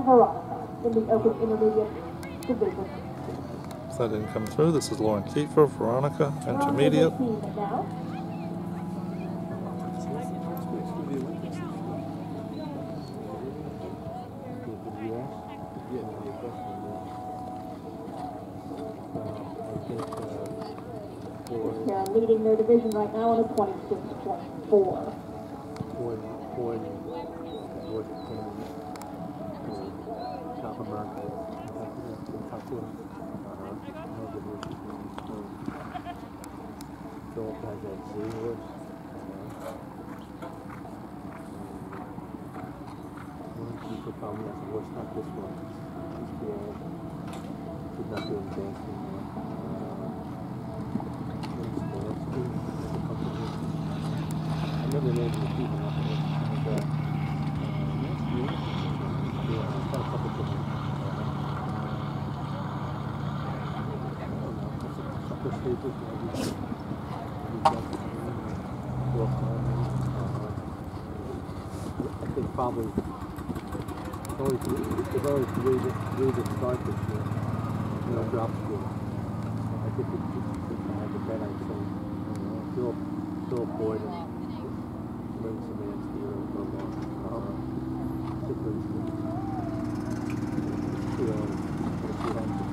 and Veronica in the Open Intermediate Division. If that didn't come through, this is Lauren Kieffer, Veronica, Veronica Intermediate. 18 leading their division right now on a 26.4. South America, Philip has it's not this one. The other. He's not doing the. I think probably it's always it's always three to three to start this year. You know, drop school. So I think it's just I have a bet I'd say Phil Phil Boyd and bring some hands here from uh, uh, particularly you know, if you have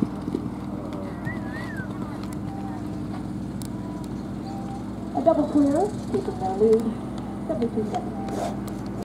A double clear, keeping their lead, 72 seconds.